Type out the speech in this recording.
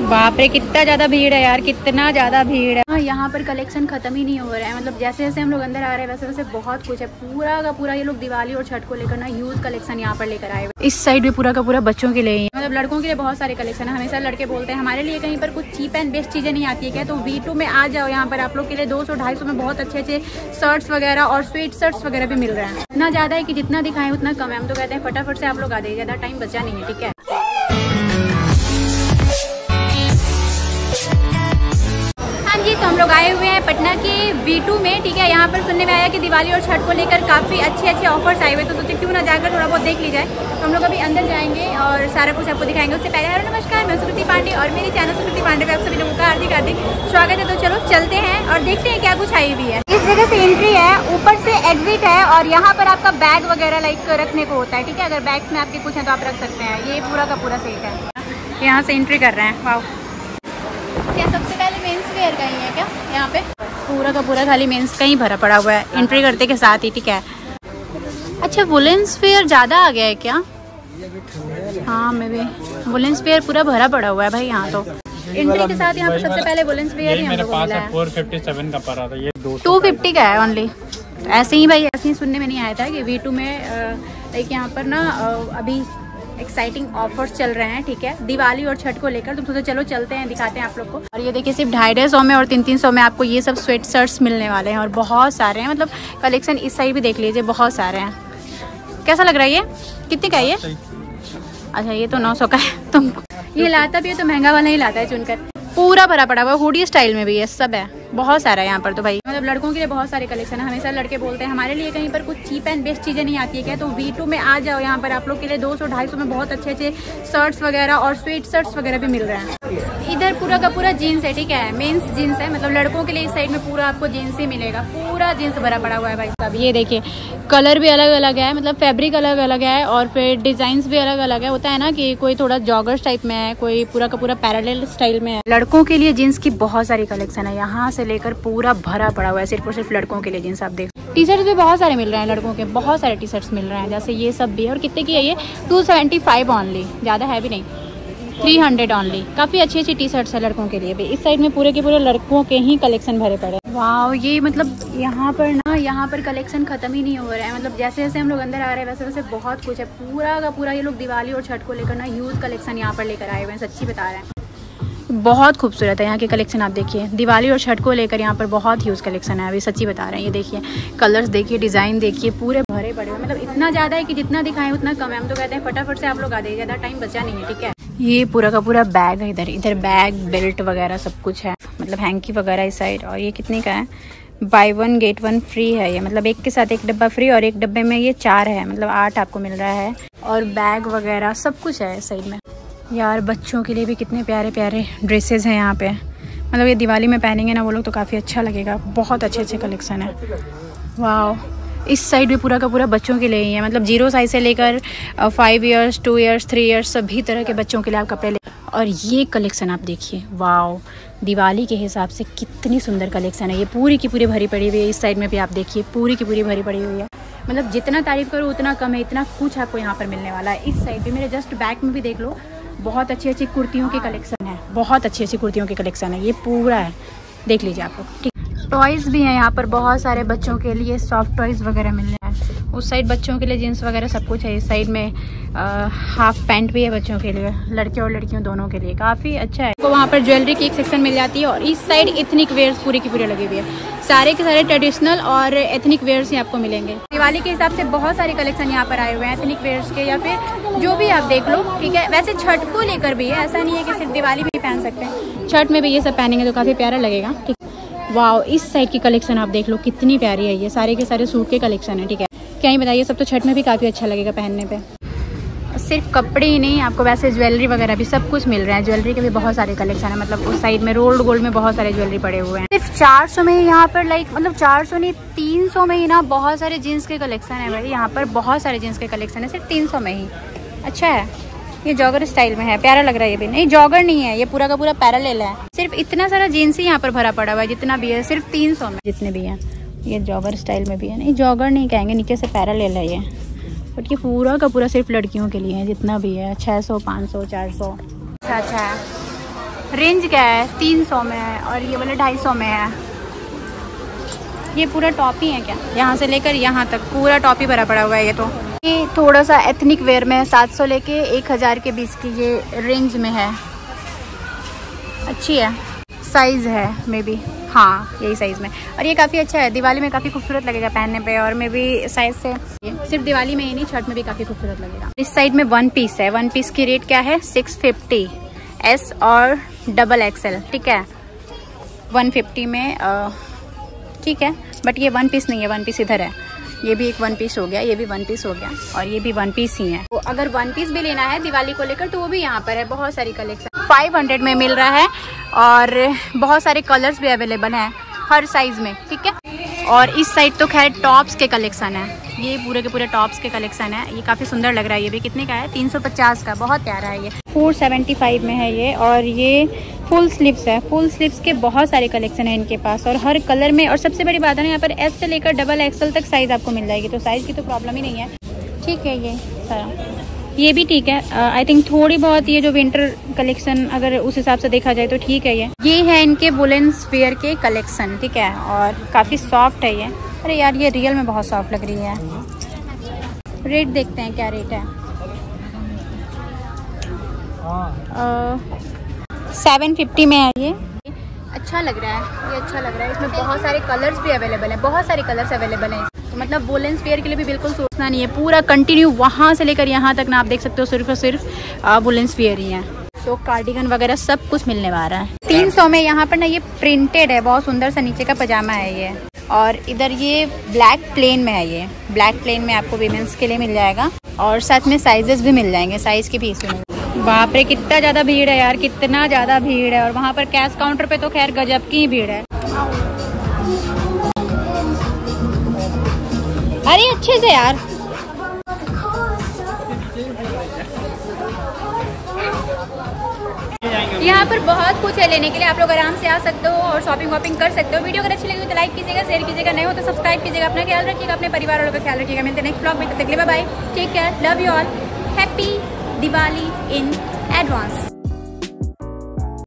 बाप रे कितना ज़्यादा भीड़ है यार कितना ज़्यादा भीड़ है। हाँ, यहाँ पर कलेक्शन खत्म ही नहीं हो रहा है। मतलब जैसे जैसे हम लोग अंदर आ रहे हैं वैसे वैसे बहुत कुछ है। पूरा का पूरा ये लोग दिवाली और छठ को लेकर ना यूज़ कलेक्शन यहाँ पर लेकर आए इस साइड भी पूरा का पूरा बच्चों के लिए मतलब लड़कों के लिए बहुत सारे कलेक्शन है। हमेशा लड़के बोलते हैं हमारे लिए कहीं पर कुछ चीप एंड बेस्ट चीज़ें नहीं आती है क्या? तो वी में आ जाओ यहाँ पर। आप लोग के लिए दो सौ में बहुत अच्छे अच्छे शर्ट्स वगैरह और स्वीट शर्ट्स वगैरह भी मिल रहे हैं। इतना ज़्यादा है कि जितना दिखाएँ उतना कम है। हम तो कहते हैं फटाफट से आप लोग आ जाइए ज़्यादा टाइम बचा नहीं है ठीक है? हम लोग आए हुए हैं पटना के V2 में, ठीक है? यहाँ पर सुनने में आया कि दिवाली और छठ को लेकर काफ़ी अच्छे अच्छे ऑफर्स आए हुए तो सोचे क्यों ना जाकर थोड़ा बहुत देख ली जाए। तो हम लोग अभी अंदर जाएँगे और सारा कुछ आपको दिखाएँगे। उससे पहले, हेलो, नमस्कार, मैं सुकृति पांडे और मेरे चैनल सुकृति पांडे पे आप सभी लोगों का हार्दिक हार्दिक स्वागत है। तो चलो, चलते हैं और देखते हैं क्या कुछ आई हुई है। इस जगह से एंट्री है, ऊपर से एग्जिट है और यहाँ पर आपका बैग वगैरह लाइक रखने को होता है, ठीक है? अगर बैग में आपके कुछ है तो आप रख सकते हैं। ये पूरा का पूरा सेट है। यहाँ से एंट्री कर रहे हैं। वाह क्या सबसे पहले मेंस वेयर का ही है क्या? यहाँ पे? पूरा का पूरा खाली मेंस का ही भरा पड़ा हुआ है। एंट्री करते के साथ ही ठीक है? अच्छा वुलेंस वेयर ज़्यादा आ गया है क्या? हाँ मैं भी। वुलेंस वेयर पूरा भरा पड़ा हुआ है भाई यहाँ तो। एंट्री के साथ यहाँ पे सबसे पहले वुलेंस वेयर ही हम मेरे लोग को पास मिला है। टू फिफ्टी का है। ओनली ऐसे ही भाई ऐसे ही सुनने में नहीं आया था कि वी टू में लाइक यहाँ पर ना अभी एक्साइटिंग ऑफर्स चल रहे हैं ठीक है? दिवाली और छठ को लेकर तो सोचो चलो चलते हैं दिखाते हैं आप लोग को। और ये देखिए सिर्फ़ ढाई ढाई सौ में और तीन तीन सौ में आपको ये सब स्वेट शर्ट्स मिलने वाले हैं और बहुत सारे हैं। मतलब कलेक्शन इस साइड भी देख लीजिए बहुत सारे हैं। कैसा लग रहा है ये? कितने का ये? अच्छा ये तो नौ सौ का है तुमको। ये लाता भी है तो महँगा वाला ही लाता है चुनकर। पूरा भरा पड़ा हुआ हुडी स्टाइल में भी है सब है। बहुत सारा है यहाँ पर तो भाई। मतलब लड़कों के लिए बहुत सारे कलेक्शन है। हमेशा लड़के बोलते हैं, हमारे लिए कहीं पर कुछ चीप एंड बेस्ट चीज़ें नहीं आती है क्या? तो वी में आ जाओ यहाँ पर। आप लोग के लिए दो सौ में बहुत अच्छे अच्छे शर्ट्स वगैरह और स्वीट शर्ट्स वगैरह भी मिल रहे हैं। इधर पूरा का पूरा जीन्स है, ठीक है? मेन्स जीन्स है। मतलब लड़कों के लिए इस साइड में पूरा आपको जीन्स ही मिलेगा। पूरा जीन्स भरा पड़ा हुआ है भाई। साहब ये देखिए कलर भी अलग अलग है। मतलब फैब्रिक अलग अलग है और फिर डिज़ाइन भी अलग अलग है। होता है ना कि कोई थोड़ा जॉगर्स टाइप में है, कोई पूरा का पूरा पैरेलल स्टाइल में है। लड़कों के लिए जीन्स की बहुत सारी कलेक्शन है। यहाँ से लेकर पूरा भरा पड़ा हुआ है सिर्फ़ और सिर्फ़ लड़कों के लिए जीन्स आप देख टी शर्ट्स भी बहुत सारे मिल रहे हैं लड़कों के बहुत सारे टी शर्ट्स मिल रहे हैं जैसे ये सब भी है। और कितने की है ये? टू सेवेंटी फाइव ऑनली ज़्यादा है भी नहीं। थ्री हंड्रेड ऑनली काफ़ी अच्छी अच्छी टी शर्ट्स है लड़कों के लिए भी। इस साइड में पूरे के पूरे लड़कों के ही कलेक्शन भरे पड़े। वाह ये मतलब यहाँ पर ना यहाँ पर कलेक्शन खत्म ही नहीं हो रहा है। मतलब जैसे जैसे हम लोग अंदर आ रहे हैं वैसे वैसे बहुत कुछ है। पूरा का पूरा ये लोग दिवाली और छठ को लेकर ना यूज़ कलेक्शन यहाँ पर लेकर आए हुए हैं सच्ची बता रहे हैं। बहुत खूबसूरत है, यहाँ के कलेक्शन आप देखिए। दिवाली और छठ को लेकर यहाँ पर बहुत ह्यूज कलेक्शन है, अभी सच्ची बता रहे हैं, ये देखिए। कलर्स देखिए डिज़ाइन देखिए, पूरे भरे पड़े हैं। मतलब इतना ज़्यादा है कि जितना दिखाएँ, उतना कम है। हम तो कहते हैं, फटाफट से आप लोग आ जाइए, ज़्यादा टाइम बचा नहीं है, ठीक है? ये पूरा का पूरा बैग है इधर। इधर बैग बेल्ट वगैरह सब कुछ है। मतलब हैंकी वगैरह इस साइड और ये कितने का है? Buy one get one free है ये। मतलब एक के साथ एक डब्बा फ्री और एक डब्बे में ये चार है। मतलब आठ आपको मिल रहा है। और बैग वगैरह सब कुछ है साइड में। यार, बच्चों के लिए भी कितने प्यारे प्यारे ड्रेसेस हैं यहाँ पे। मतलब ये दिवाली में पहनेंगे ना वो लोग तो काफ़ी अच्छा लगेगा। बहुत अच्छे अच्छे कलेक्शन है। वाह इस साइड भी पूरा का पूरा बच्चों के लिए ही है। मतलब ज़ीरो साइज़ से लेकर five years two years three years सभी तरह के बच्चों के लिए आप कपड़े ले और ये कलेक्शन आप देखिए। वाह दिवाली के हिसाब से कितनी सुंदर कलेक्शन है। ये पूरी की पूरी भरी पड़ी हुई है। इस साइड में भी आप देखिए, पूरी की पूरी भरी पड़ी हुई है। मतलब जितना तारीफ़ करो, उतना कम है। इतना कुछ आपको यहाँ पर मिलने वाला है। इस साइड भी मेरे जस्ट बैक में भी देख लो। बहुत अच्छी अच्छी कुर्तियों के कलेक्शन है। बहुत अच्छी अच्छी कुर्तियों के कलेक्शन है। ये पूरा है। देख लीजिए आपको टॉयज़ भी हैं यहाँ पर बहुत सारे बच्चों के लिए सॉफ्ट टॉयज़ वगैरह मिल रहे हैं। उस साइड बच्चों के लिए जीन्स वगैरह सब कुछ है। इस साइड में हाफ़ पैंट भी है बच्चों के लिए, लड़के और लड़कियों दोनों के लिए। काफ़ी अच्छा है। तो वहाँ पर ज्वेलरी की एक सेक्शन मिल जाती है और इस साइड इथनिक वेयर्स पूरी की पूरी लगी हुई है। सारे के सारे ट्रेडिशनल और एथनिक वेयर्स ही आपको मिलेंगे। दिवाली के हिसाब से बहुत सारे कलेक्शन यहाँ पर आए हुए हैं एथनिक वेयर्स के या फिर जो भी आप देख लो, ठीक है? वैसे छठ को लेकर भी है, ऐसा नहीं है कि सिर्फ़ दिवाली में ही पहन सकते हैं। छठ में भी ये सब पहनेंगे तो काफ़ी प्यारा लगेगा, ठीक वाह इस साइड की कलेक्शन आप देख लो, कितनी प्यारी है ये। सारे के सारे सूट के कलेक्शन है, ठीक है? क्या ही बताइए सब तो छठ में भी काफ़ी अच्छा लगेगा पहनने पे। सिर्फ़ कपड़े ही नहीं आपको वैसे ज्वेलरी वगैरह भी सब कुछ मिल रहा है। ज्वेलरी के भी बहुत सारे कलेक्शन है मतलब उस साइड में रोल्ड गोल्ड में बहुत सारे ज्वेलरी पड़े हुए हैं। सिर्फ़ चार सौ में ही यहाँ पर लाइक मतलब चार सौ नहीं तीन सौ में ही ना बहुत सारे जीन्स के कलेक्शन है भाई। यहाँ पर बहुत सारे जीन्स के कलेक्शन है सिर्फ़ तीन सौ में ही। अच्छा है ये जॉगर स्टाइल में है प्यारा लग रहा है ये भी। नहीं जॉगर नहीं है ये पूरा का पूरा पैरालेल है। सिर्फ़ इतना सारा जीन्स ही यहाँ पर भरा पड़ा हुआ है जितना भी है सिर्फ़ तीन सौ में जितने भी हैं। ये जॉगर स्टाइल में भी है। नहीं जॉगर नहीं कहेंगे, नीचे से पैरालेल है ये। बट ये पूरा का पूरा सिर्फ़ लड़कियों के लिए है, जितना भी है। छः सौ, पाँच सौ, चार सौ। अच्छा अच्छा। रेंज क्या है? तीन सौ में है और ये वाले ढाई सौ में है। ये पूरा टॉप ही है क्या? यहाँ से लेकर यहाँ तक। पूरा टॉप ही भरा पड़ा हुआ है ये तो। ये थोड़ा सा एथनिक वेयर में है, सात सौ लेके एक हज़ार के बीच की ये रेंज में है। अच्छी है। साइज़ है मे बी हाँ यही साइज़ में। और ये काफ़ी अच्छा है। दिवाली में काफ़ी खूबसूरत लगेगा पहनने पे और मे भी साइज़ से सिर्फ़ दिवाली में ही नहीं, छठ में भी काफ़ी खूबसूरत लगेगा। इस साइड में वन पीस है। वन पीस की रेट क्या है? सिक्स फिफ्टी एस और डबल एक्सएल ठीक है? वन फिफ्टी में ठीक है। बट ये वन पीस नहीं है। वन पीस इधर है। ये भी एक वन पीस हो गया, ये भी वन पीस हो गया और ये भी वन पीस ही है। तो अगर वन पीस भी लेना है दिवाली को लेकर तो वो भी यहाँ पर है। बहुत सारी कलेक्शन फाइव हंड्रेड में मिल रहा है और बहुत सारे कलर्स भी अवेलेबल हैं हर साइज़ में, ठीक है? और इस साइड तो खैर टॉप्स के कलेक्शन है। ये पूरे के पूरे टॉप्स के कलेक्शन है। ये काफ़ी सुंदर लग रहा है ये भी। कितने का है? 350 का। बहुत प्यारा है ये। 475 में है ये और ये फुल स्लीव्स है। फुल स्लीव्स के बहुत सारे कलेक्शन है इनके पास और हर कलर में और सबसे बड़ी बात है ना, यहाँ पर एस से लेकर डबल एक्सल तक साइज़ आपको मिल जाएगी तो साइज़ की तो प्रॉब्लम ही नहीं है। ठीक है ये। सारा। ये भी ठीक है। आई थिंक थोड़ी बहुत ये जो विंटर कलेक्शन अगर उस हिसाब से देखा जाए तो ठीक है ये। ये है इनके वुलन स्पेयर के कलेक्शन ठीक है? और काफ़ी सॉफ्ट है ये। अरे यार, ये रियल में बहुत सॉफ्ट लग रही है। रेट देखते हैं क्या रेट है। सेवन फिफ्टी में है ये। अच्छा लग रहा है, ये अच्छा लग रहा है। इसमें बहुत सारे कलर्स भी अवेलेबल हैं, बहुत सारे कलर्स अवेलेबल हैं। तो मतलब वोलन स्पेयर के लिए भी बिल्कुल सोचना नहीं है। पूरा कंटिन्यू वहाँ से लेकर यहाँ तक ना आप देख सकते हो, सिर्फ़ और सिर्फ़ वोलन स्पेयर ही है। तो कार्डिगन वगैरह सब कुछ मिलने वाला है। तीन सौ में यहाँ पर ना ये प्रिंटेड है, बहुत सुंदर सा नीचे का पजामा है ये। और इधर ये ब्लैक प्लेन में है ये। ब्लैक प्लेन में आपको वीमेंस के लिए मिल जाएगा। और साथ में साइजेस भी मिल जाएँगे साइज़ के भी इसमें बाप रे, कितना ज़्यादा भीड़ है यार, कितना ज़्यादा भीड़ है। और वहाँ पर कैश काउंटर पे तो खैर गजब की ही भीड़ है। अरे अच्छे से यार। यहाँ पर बहुत कुछ है लेने के लिए। आप लोग आराम से आ सकते हो और शॉपिंग वॉपिंग कर सकते हो। वीडियो अगर अच्छी लगी तो लाइक कीजिएगा शेयर कीजिएगा। नहीं हो तो सब्सक्राइब कीजिएगा। अपना ख्याल रखिएगा, अपने परिवार वालों का ख्याल रखिएगा। मिलते नेक्स्ट ब्लॉग में। तक bye take care love you all happy Diwali in advance